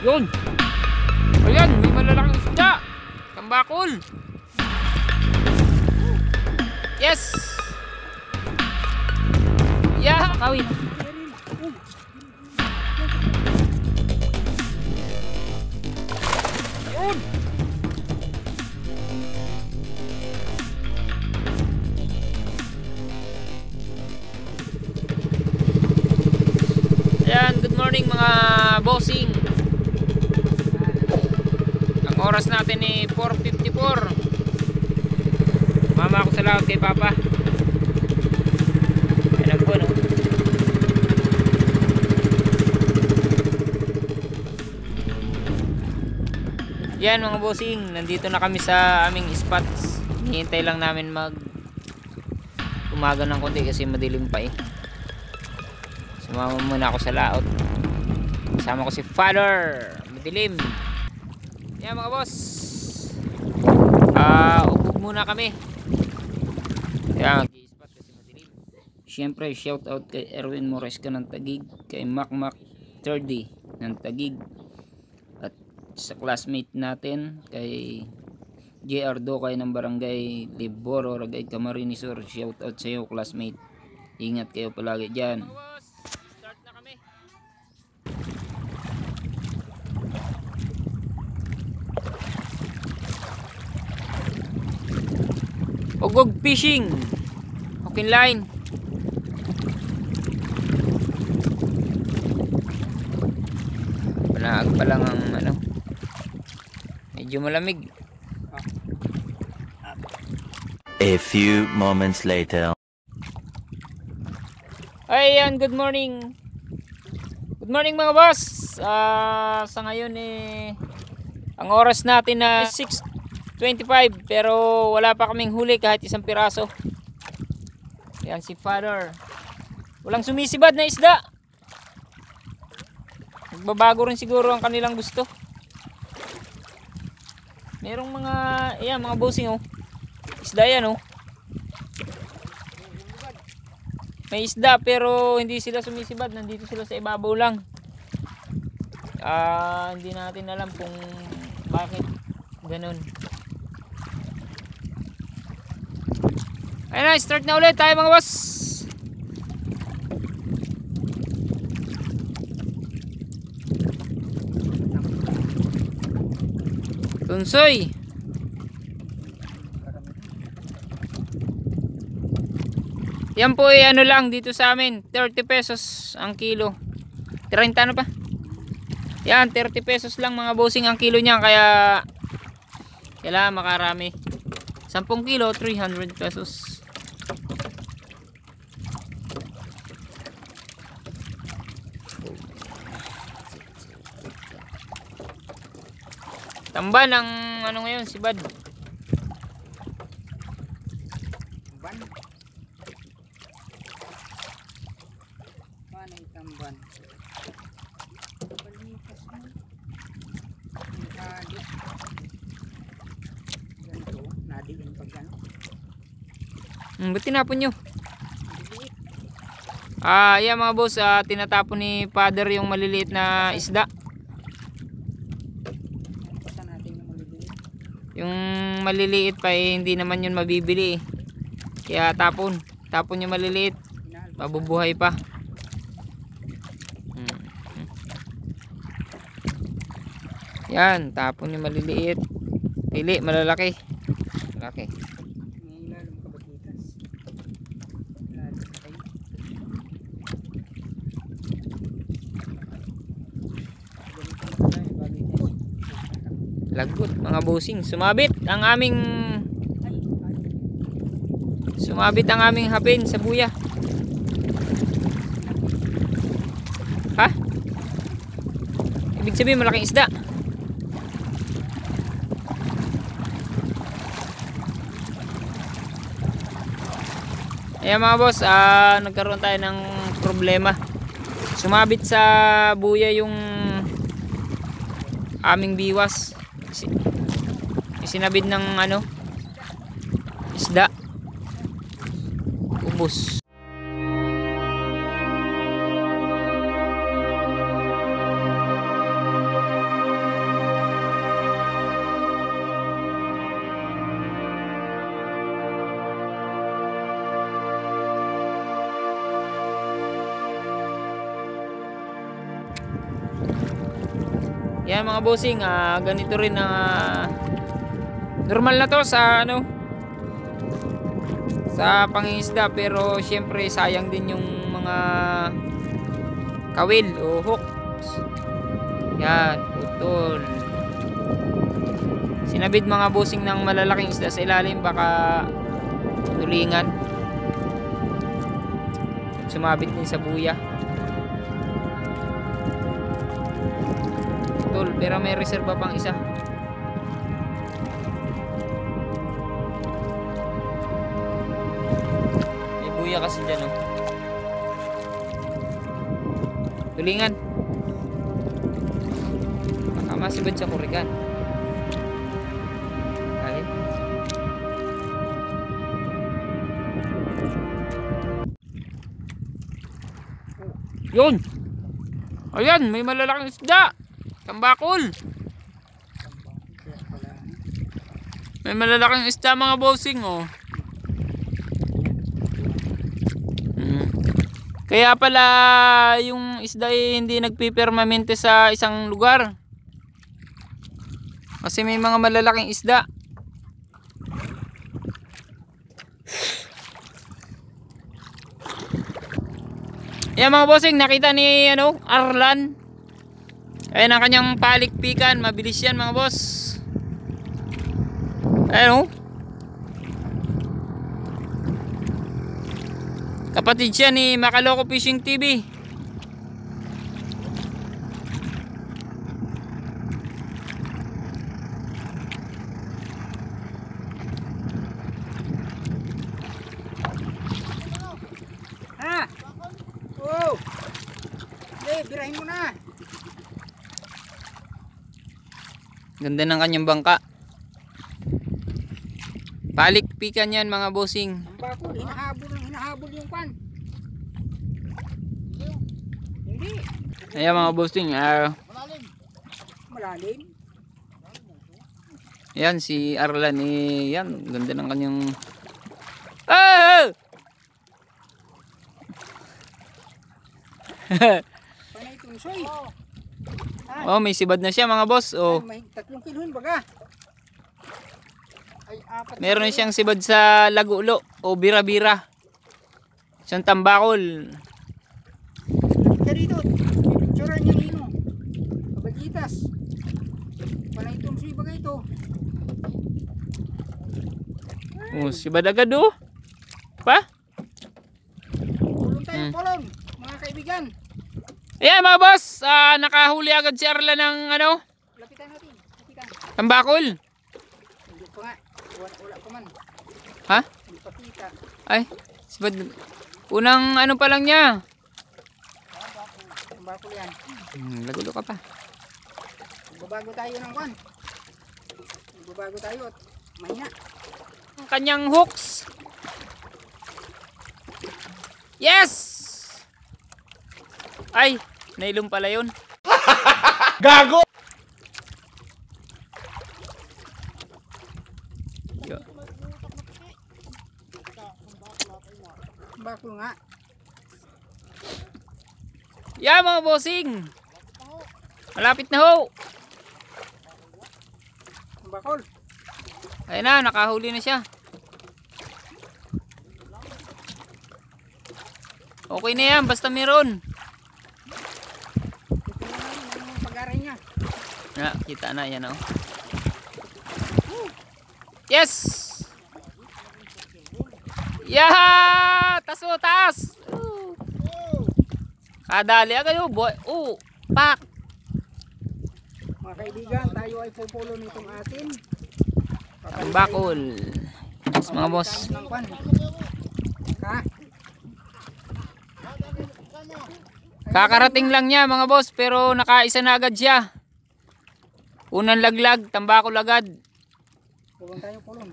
Yun. Ayan, may malalaking isda. Tambakol. Yes. Yeah, kawin. Yun. Ayan, good morning mga bossing. Oras natin ay 4.54. Mama ako sa laot kay Papa. Ayan po, no? Yan mga bossing, nandito na kami sa aming spots. Hihintay lang namin mag umaga ng konti kasi madilim pa eh. Sumama muna ako sa laot. Kasama ko si Father. Madilim. Yan mga boss. Ah, ubog muna kami. Madilim. Siyempre, shout out kay Erwin Moresca ng Tagig, kay Macmac 30 ng Tagig, at sa classmate natin, kay JR Dokay ng Barangay Liboro, Ragay Camarinesor. Shout out sa iyo, classmate. Ingat kayo palagi dyan. Start na kami. Ugog fishing. Hook line. Panaag pa lang ang ano. Medyo malamig. A few moments later. Ayan, good morning. Good morning mga boss. Ah, sa ngayon eh ang oras natin na 6:25 pero wala pa kaming huli kahit isang piraso. Ayan si Father. Walang sumisibad na isda. Nagbabago rin siguro ang kanilang gusto. Merong mga, ayan mga bossing oh. Isda yan oh. May isda pero hindi sila sumisibad. Nandito sila sa ibabaw lang. Ah, hindi natin alam kung bakit ganun. Ayun na, start na ulit tayo mga boss. Tunsoy. Yan po ay ano lang dito sa amin, 30 pesos ang kilo. 30 ano pa? Yan, 30 pesos lang mga bossing ang kilo niya kaya kailangan makarami. 10 kilo, 300 pesos. Tamba ng ano ngayon si Bad. Tamban. Paano yung tamban? Palipas mo. Yung. Ganito, nadiin pag ano. Hmm, ba't tinapon nyo? Ah, yeah mga boss, ah, tinatapon ni father yung maliliit na isda. Basta natin yung maliliit. Yung maliliit pa eh, hindi naman yun mabibili eh. Kaya tapon, tapon yung maliliit, mabubuhay pa. Hmm. Yan, tapon yung maliliit. Pili, malalaki. Malaki. May ilalong kabagitas. Lalo sa kayo. Ganito na pala yung bagitas. Lagot, mga bossing. Sumabit ang aming. Sumabit ang aming hapin sa buya. Ha? Ibig sabihin malaking isda. Ayan mga boss, ah, nagkaroon tayo ng problema. Sumabit sa buya yung aming biwas. Isinabid ng ano? Isda. Ubus. Yan mga bossing, uh, ganito rin ang uh, normal na to sa ano sa pangingisda pero syempre sayang din yung mga kawil o hooks. Yan, putol. Sinabid mga bossing ng malalaking isda sa ilalim baka tulingan. Sumabit din sa buya. Tol, pero may reserva pang isa. Buya kasi dyan, oh. Tulingan. Baka masibad sa kurikan. Alin? Yun! Ayan, may malalaking isda! Tambakol! May malalaking isda mga bossing oh. Kaya pala yung isda ay hindi nagpipermanente sa isang lugar. Kasi may mga malalaking isda. Yan mga bossing, nakita ni ano, Arlan. Ayan ang kanyang palikpikan, mabilis yan mga boss. Ayan oh. Kapatid siya ni Makaloko Fishing TV. Ha? Oh! Hindi, birahin mo na. Ganda ng kanyang bangka. Palikpikan yan mga bossing. Ang bakod, hinahabol, hinahabol yung kwan. Hindi. Ayan mga bossing. ah, Malalim. yan si Arlan. Eh, yan. Ganda ng kanyang... Ah! Panay tungsoy. oh, may sibad na siya mga boss. Oh. Ay, may tatlong kilo yun baga. Ay, apat. Meron siyang sibad sa Lagulo o Bira-Bira. Siyang tambakol. Ka dito. Picturean niya nino. Kabagitas. Panay tungsoy baga ito. Oh, sibad agad oh. Pa? Pulong tayo, Hmm. pulong. Mga kaibigan. Ayan mga boss. Ah, nakahuli agad si Arlan ng ano, Lapitan natin. Lapitan. tambakol. Hindi pa nga. Wala, wala pa man. Ha? Hindi pa kita. Ay, sibad. Unang ano pa lang niya. Bakol yan. Hmm, Lagulo ka pa. Magbabago tayo ng kwan. Magbabago tayo at mahina. Ang kanyang hooks. Yes! Ay, nailong pala yun. Gago! Yo. Ang bakol nga. Yeah, mga bossing. Malapit na ho. Bakol. Ayun na, nakahuli na siya. Okay na yan, basta meron. Pag-aray niya. Na, kita na yan oh. Yes! Yeah! Taas mo, taas! Kadali agad oh, boy. Oh, pak! Mga kaibigan, tayo ay pupulo nitong atin. Ang bakol. Yes, mga boss. Ha? Kakarating lang niya mga boss, pero nakaisa na agad siya. Unang laglag, tambakol agad. Pulong tayo, pulong.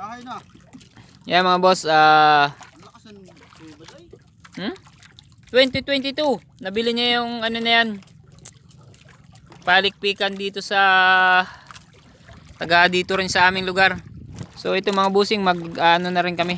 Ahay na. Yeah mga boss, ah... Lakasan Hmm? 2022. Nabili niya yung ano na yan. Palikpikan dito sa taga dito rin sa aming lugar. So ito mga busing mag ano na rin kami.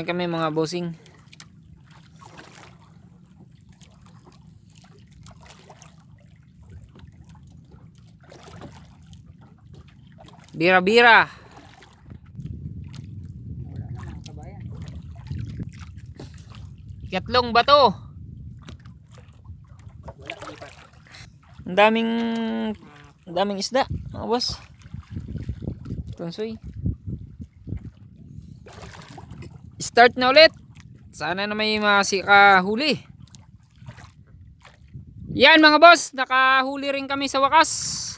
Lang kami mga bossing. Bira-bira. Na. Katlong bato. Ang daming daming isda, mga boss. Tunsoy. Start na ulit. Sana na may masika huli. Yan mga boss, nakahuli rin kami sa wakas.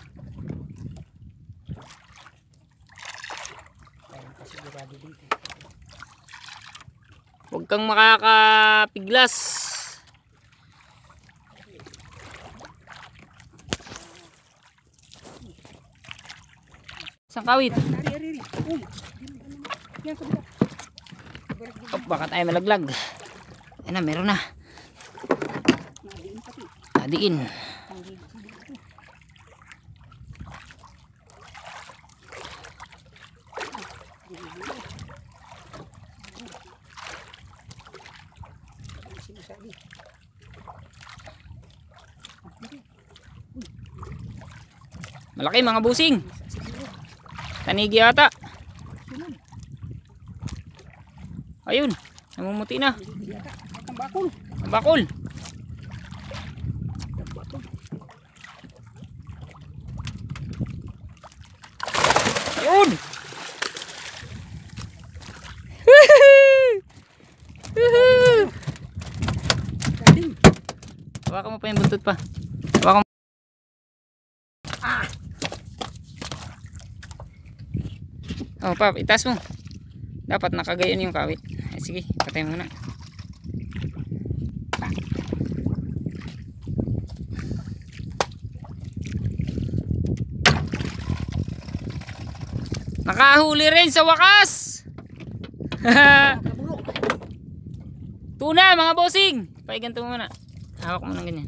Huwag kang makakapiglas. Isang kawit. Yan sa bila. Oh, baka tayo malaglag. Ayan na, meron na. Adiin. Malaki mga busing. Tanigi yata. Ayun. Namumuti na. Ang bakol. Ang bakol. Ayun. Hawakan mo pa yung buntot pa. Hawakan mo. Ah! Oh, pap, itas mo. Dapat nakagayon yung kawit. Eh, sige, patay muna. Nakahuli rin sa wakas! Tuna mga bossing. Paiganto mo muna. Hawak mo ng ganyan.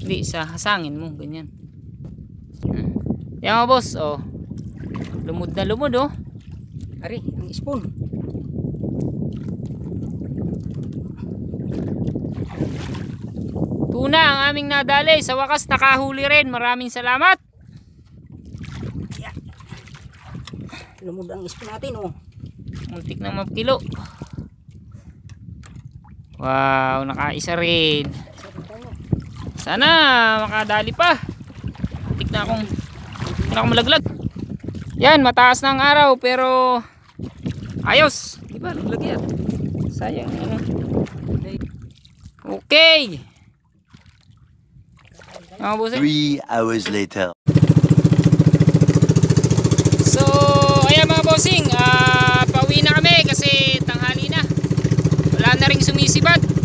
Hindi, sa hasangin mo. Ganyan. Yan mga boss. Oh. Lumod na lumod oh. Ari, ang spoon. Tuna ang aming nadali. Sa wakas nakahuli rin. Maraming salamat. Lumod ang spoon natin oh. Muntik na mapkilo. Wow, nakaisa rin. Sana makadali pa. Muntik na akong na akong malaglag. Yan, mataas na ang araw pero ayos. Di ba? Laglag yan. Sayang. ano. Okay. Mga bossing. Three hours later. So, ayan mga bossing, ah pauwi na kami kasi tanghali na. Wala na ring sumisibad.